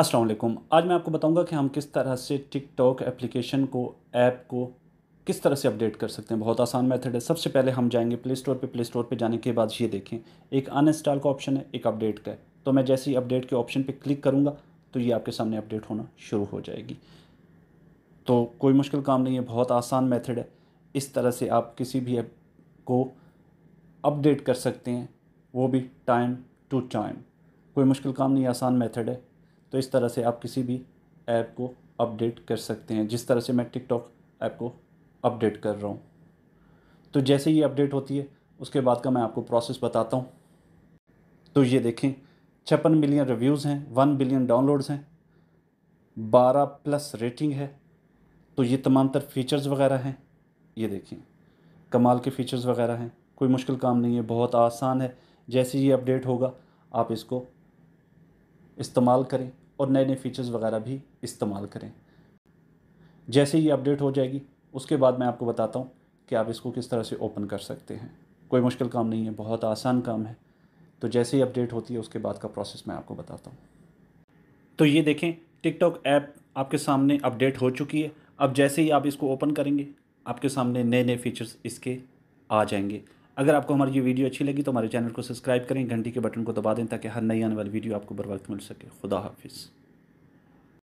अस्सलाम वालेकुम। आज मैं आपको बताऊँगा कि हम किस तरह से टिकटॉक एप्लीकेशन को ऐप को किस तरह से अपडेट कर सकते हैं। बहुत आसान मेथड है। सबसे पहले हम जाएँगे प्ले स्टोर पे। प्ले स्टोर पे जाने के बाद ये देखें। एक अनइंस्टॉल का ऑप्शन है, एक अपडेट का है। तो मैं जैसे ही अपडेट के ऑप्शन पे क्लिक करूँगा तो ये आपके सामने अपडेट होना शुरू हो जाएगी। तो कोई मुश्किल काम नहीं है। बहुत आसान मेथड है। इस तरह से आप किसी भी ऐप को अपडेट कर सकते हैं। वो भी टाइम टू टाइम कोई मुश्किल काम नहीं आसान मेथड है। तो इस तरह से आप किसी भी ऐप को अपडेट कर सकते हैं, जिस तरह से मैं टिकटॉक ऐप को अपडेट कर रहा हूँ। तो जैसे ही अपडेट होती है, उसके बाद का मैं आपको प्रोसेस बताता हूँ। तो ये देखें, छप्पन मिलियन रिव्यूज़ हैं वन बिलियन डाउनलोड्स हैं, बारह प्लस रेटिंग है तो ये तमाम तर फीचर्स वगैरह हैं। ये देखें, कमाल के फ़ीचर्स वगैरह हैं, कोई मुश्किल काम नहीं है, बहुत आसान है। जैसे ये अपडेट होगा, आप इसको इस्तेमाल करें और नए नए फ़ीचर्स वगैरह भी इस्तेमाल करें। जैसे ही अपडेट हो जाएगी, उसके बाद मैं आपको बताता हूँ कि आप इसको किस तरह से ओपन कर सकते हैं। कोई मुश्किल काम नहीं है, बहुत आसान काम है। तो जैसे ही अपडेट होती है, उसके बाद का प्रोसेस मैं आपको बताता हूँ। तो ये देखें टिकटॉक ऐप आपके सामने अपडेट हो चुकी है। अब जैसे ही आप इसको ओपन करेंगे, आपके सामने नए नए फीचर्स इसके आ जाएँगे। अगर आपको हमारी ये वीडियो अच्छी लगी तो हमारे चैनल को सब्सक्राइब करें, घंटी के बटन को दबा दें ताकि हर नई आने वाली वीडियो आपको बर वक्त मिल सके। खुदा हाफिज़।